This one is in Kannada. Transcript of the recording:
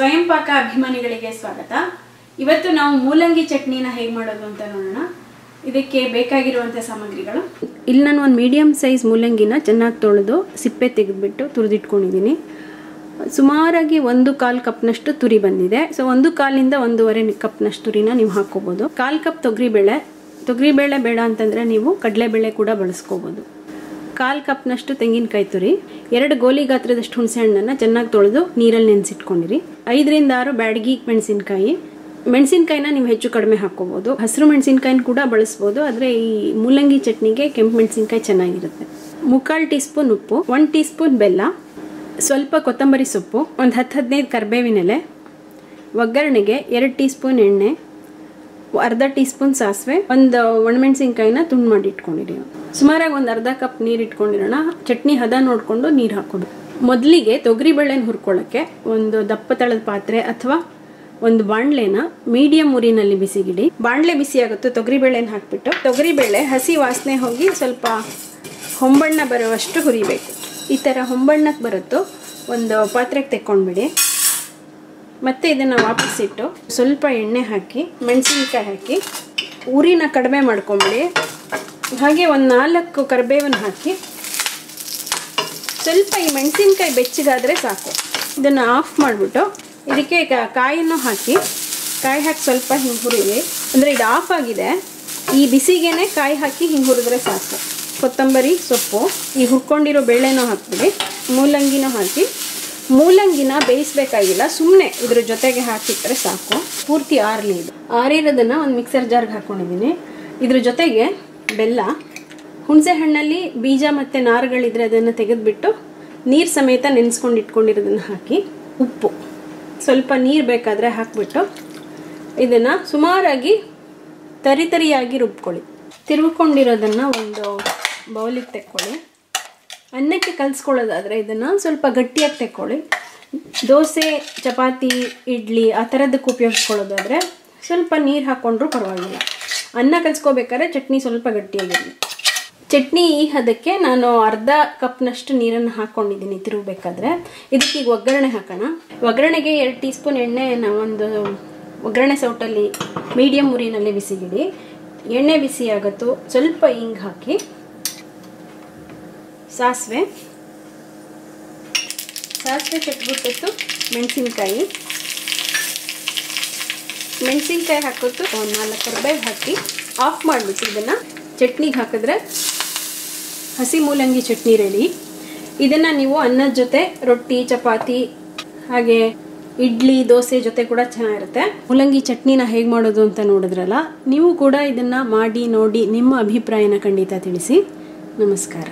ಸ್ವಯಂ ಪಾಕ ಅಭಿಮಾನಿಗಳಿಗೆ ಸ್ವಾಗತ. ಇವತ್ತು ನಾವು ಮೂಲಂಗಿ ಚಟ್ನಿನ ಹೇಗೆ ಮಾಡೋದು ಅಂತ ನೋಡೋಣ. ಇದಕ್ಕೆ ಬೇಕಾಗಿರುವಂಥ ಸಾಮಗ್ರಿಗಳು. ಇಲ್ಲಿ ನಾನು ಒಂದು ಮೀಡಿಯಮ್ ಸೈಜ್ ಮೂಲಂಗಿನ ಚೆನ್ನಾಗಿ ತೊಳೆದು ಸಿಪ್ಪೆ ತೆಗೆದುಬಿಟ್ಟು ತುರಿದಿಟ್ಕೊಂಡಿದ್ದೀನಿ. ಸುಮಾರಾಗಿ ಒಂದು ಕಾಲು ಕಪ್ನಷ್ಟು ತುರಿ ಬಂದಿದೆ. ಸೊ ಒಂದು ಕಾಲಿಂದ ಒಂದೂವರೆ ಕಪ್ನಷ್ಟು ತುರಿನ ನೀವು ಹಾಕ್ಕೋಬೋದು. ಕಾಲು ಕಪ್ ತೊಗರಿಬೇಳೆ. ತೊಗರಿಬೇಳೆ ಬೇಡ ಅಂತಂದರೆ ನೀವು ಕಡಲೆಬೇಳೆ ಕೂಡ ಬಳಸ್ಕೋಬೋದು. ಕಾಲು ಕಪ್ನಷ್ಟು ತೆಂಗಿನಕಾಯಿ ತುರಿ, ಎರಡು ಗೋಲಿ ಗಾತ್ರದಷ್ಟು ಹುಣಸೆ ಹಣ್ಣನ್ನು ಚೆನ್ನಾಗಿ ತೊಳೆದು ನೀರಲ್ಲಿ ನೆನೆಸಿಟ್ಕೊಂಡಿರಿ. ಐದರಿಂದ ಆರು ಬ್ಯಾಡಗಿ ಮೆಣಸಿನ್ಕಾಯಿ. ಮೆಣಸಿನ್ಕಾಯಿನ ನೀವು ಹೆಚ್ಚು ಕಡಿಮೆ ಹಾಕ್ಕೋಬೋದು. ಹಸಿರು ಮೆಣಸಿನ್ಕಾಯಿನ ಕೂಡ ಬಳಸ್ಬೋದು. ಆದರೆ ಈ ಮೂಲಂಗಿ ಚಟ್ನಿಗೆ ಕೆಂಪು ಮೆಣಸಿನ್ಕಾಯಿ ಚೆನ್ನಾಗಿರುತ್ತೆ. ಮುಕ್ಕಾಲು ಟೀ ಸ್ಪೂನ್ ಉಪ್ಪು ಒನ್ ಟೀ ಸ್ಪೂನ್ ಬೆಲ್ಲ, ಸ್ವಲ್ಪ ಕೊತ್ತಂಬರಿ ಸೊಪ್ಪು, ಒಂದು ಹತ್ತು ಹದಿನೈದು ಕರಿಬೇವಿನೆಲೆ ಒಗ್ಗರಣೆಗೆ ಎರಡು ಟೀ ಸ್ಪೂನ್ ಎಣ್ಣೆ ಅರ್ಧ ಟೀ ಸ್ಪೂನ್ ಸಾಸಿವೆ, ಒಂದು ಒಣಮೆಣಸಿನ್ಕಾಯಿನ ತುಂಡು ಮಾಡಿ ಇಟ್ಕೊಂಡಿರಿ ಸುಮಾರಾಗಿ ಒಂದು ಅರ್ಧ ಕಪ್ ನೀರು ಇಟ್ಕೊಂಡಿರೋಣ. ಚಟ್ನಿ ಹದ ನೋಡಿಕೊಂಡು ನೀರು ಹಾಕೋದು. ಮೊದಲಿಗೆ ತೊಗರಿ ಬೇಳೆನ ಹುರ್ಕೊಳ್ಳೋಕ್ಕೆ ಒಂದು ದಪ್ಪ ತಳದ ಪಾತ್ರೆ ಅಥವಾ ಒಂದು ಬಾಣಲೆನ ಮೀಡಿಯಂ ಉರಿನಲ್ಲಿ ಬಿಸಿಗಿಡಿ. ಬಾಣಲೆ ಬಿಸಿ ಆಗುತ್ತೆ ತೊಗರಿ ಬೇಳೆನ ಹಾಕ್ಬಿಟ್ಟು ತೊಗರಿ ಬೇಳೆ ಹಸಿ ವಾಸನೆ ಹೋಗಿ ಸ್ವಲ್ಪ ಹೊಂಬಣ್ಣ ಬರುವಷ್ಟು ಹುರಿಬೇಕು. ಈ ಥರ ಹೊಂಬಣ್ಣಕ್ಕೆ ಬರುತ್ತೋ ಒಂದು ಪಾತ್ರೆಗೆ ತೆಕ್ಕೊಂಡ್ಬಿಡಿ. ಮತ್ತು ಇದನ್ನು ವಾಪಸ್ಸಿಟ್ಟು ಸ್ವಲ್ಪ ಎಣ್ಣೆ ಹಾಕಿ, ಮೆಣಸಿನ್ಕಾಯಿ ಹಾಕಿ ಉರಿನ ಕಡಿಮೆ ಮಾಡ್ಕೊಂಬಿಡಿ. ಹಾಗೆ ಒಂದು ನಾಲ್ಕು ಕರಿಬೇವನ್ನು ಹಾಕಿ, ಸ್ವಲ್ಪ ಈ ಮೆಣಸಿನ್ಕಾಯಿ ಬೆಚ್ಚಗಾದರೆ ಸಾಕು. ಇದನ್ನು ಆಫ್ ಮಾಡಿಬಿಟ್ಟು ಇದಕ್ಕೆ ಕಾಯನ್ನು ಹಾಕಿ, ಕಾಯಿ ಹಾಕಿ ಸ್ವಲ್ಪ ಹಿಂಗೆ ಹುರಿರಿ ಅಂದರೆ ಇದು ಆಫ್ ಆಗಿದೆ. ಈ ಬಿಸಿಗೇನೆ ಕಾಯಿ ಹಾಕಿ ಹಿಂಗೆ ಹುರಿದ್ರೆ ಸಾಕು. ಕೊತ್ತಂಬರಿ ಸೊಪ್ಪು, ಈ ಹುರ್ಕೊಂಡಿರೋ ಬೇಳೆನೂ ಹಾಕ್ಬಿಡಿ. ಮೂಲಂಗಿನೂ ಹಾಕಿ ಮೂಲಂಗಿನ ಬೇಯಿಸ್ಬೇಕಾಗಿಲ್ಲ ಸುಮ್ಮನೆ ಇದ್ರ ಜೊತೆಗೆ ಹಾಕಿಟ್ರೆ ಸಾಕು. ಪೂರ್ತಿ ಆರಲಿ ಇದು. ಆರಿರೋದನ್ನು ಒಂದು ಮಿಕ್ಸರ್ ಜಾರ್ಗೆ ಹಾಕ್ಕೊಂಡಿದ್ದೀನಿ ಇದ್ರ ಜೊತೆಗೆ ಬೆಲ್ಲ, ಹುಣಸೆ ಹಣ್ಣಲ್ಲಿ ಬೀಜ ಮತ್ತು ನಾರುಗಳಿದ್ರೆ ಅದನ್ನು ತೆಗೆದುಬಿಟ್ಟು ನೀರು ಸಮೇತ ನೆನೆಸ್ಕೊಂಡು ಇಟ್ಕೊಂಡಿರೋದನ್ನು ಹಾಕಿ, ಉಪ್ಪು. ಸ್ವಲ್ಪ ನೀರು ಬೇಕಾದರೆ ಹಾಕ್ಬಿಟ್ಟು ಇದನ್ನು ಸುಮಾರಾಗಿ ತರಿತರಿಯಾಗಿ ರುಬ್ಕೊಳ್ಳಿ. ತಿರುಗಿಕೊಂಡಿರೋದನ್ನು ಒಂದು ಬೌಲಿಗೆ ತೆಕ್ಕೊಳ್ಳಿ. ಅನ್ನಕ್ಕೆ ಕಲಿಸ್ಕೊಳ್ಳೋದಾದರೆ ಇದನ್ನು ಸ್ವಲ್ಪ ಗಟ್ಟಿಯಾಗಿ ತೆಕ್ಕೊಳ್ಳಿ. ದೋಸೆ, ಚಪಾತಿ, ಇಡ್ಲಿ ಆ ಥರದಕ್ಕೆ ಉಪಯೋಗಿಸ್ಕೊಳ್ಳೋದಾದರೆ ಸ್ವಲ್ಪ ನೀರು ಹಾಕ್ಕೊಂಡ್ರೂ ಪರವಾಗಿಲ್ಲ. ಅನ್ನ ಕಲಿಸ್ಕೋಬೇಕಾದ್ರೆ ಚಟ್ನಿ ಸ್ವಲ್ಪ ಗಟ್ಟಿಯಾಗಿರಲಿ. ಚಟ್ನಿ ಈ ಹದಕ್ಕೆ ನಾನು ಅರ್ಧ ಕಪ್ನಷ್ಟು ನೀರನ್ನು ಹಾಕ್ಕೊಂಡಿದ್ದೀನಿ ತಿರುಗಬೇಕಾದ್ರೆ. ಇದಕ್ಕೆ ಈಗ ಒಗ್ಗರಣೆ ಹಾಕೋಣ. ಒಗ್ಗರಣೆಗೆ ಎರಡು ಟೀ ಸ್ಪೂನ್ ಎಣ್ಣೆನ ಒಂದು ಒಗ್ಗರಣೆ ಸೌಟಲ್ಲಿ ಮೀಡಿಯಮ್ ಉರಿನಲ್ಲಿ ಬಿಸಿಗಿಡಿ. ಎಣ್ಣೆ ಬಿಸಿ ಆಗುತ್ತೋ. ಸ್ವಲ್ಪ ಹಿಂಗೆ ಹಾಕಿ ಸಾಸಿವೆ. ಸಾಸಿವೆ ಕೆಟ್ಬಿಟ್ಟು ಮೆಣಸಿನ್ಕಾಯಿ. ಮೆಣಸಿನ್ಕಾಯಿ ಹಾಕೋತು ಒಂದು ನಾಲ್ಕು ಕರ್ಬೇವು ಹಾಕಿ ಆಫ್ ಮಾಡಿಬಿಟ್ಟು ಇದನ್ನು ಚಟ್ನಿಗೆ ಹಾಕಿದ್ರೆ ಹಸಿ ಮೂಲಂಗಿ ಚಟ್ನಿ ರೆಡಿ ಇದನ್ನು ನೀವು ಅನ್ನದ ಜೊತೆ ರೊಟ್ಟಿ, ಚಪಾತಿ, ಹಾಗೆ ಇಡ್ಲಿ, ದೋಸೆ ಜೊತೆ ಕೂಡ ಚೆನ್ನಾಗಿರುತ್ತೆ. ಮೂಲಂಗಿ ಚಟ್ನಿನ ಹೇಗೆ ಮಾಡೋದು ಅಂತ ನೋಡಿದ್ರಲ್ಲ, ನೀವು ಕೂಡ ಇದನ್ನು ಮಾಡಿ ನೋಡಿ ನಿಮ್ಮ ಅಭಿಪ್ರಾಯನ ಖಂಡಿತ ತಿಳಿಸಿ. ನಮಸ್ಕಾರ.